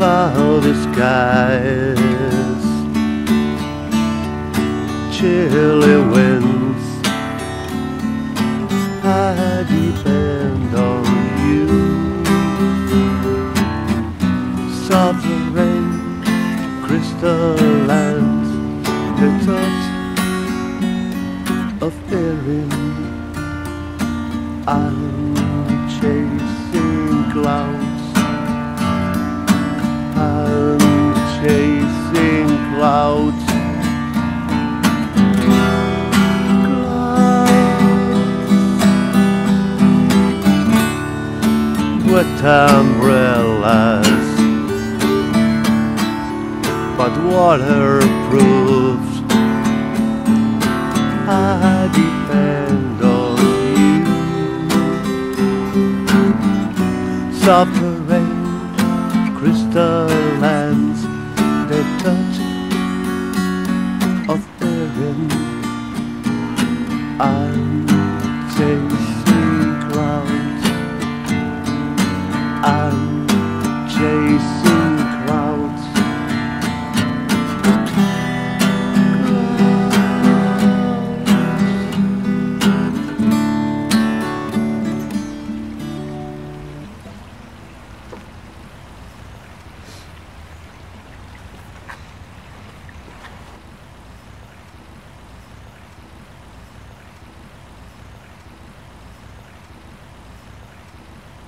cloudy skies, chilly winds. I depend on you. Soft rain, crystal lands, the touch of earring. I'm Wet umbrellas, but waterproof. I depend on you. Soft crystal lands, the touch of earring. I'm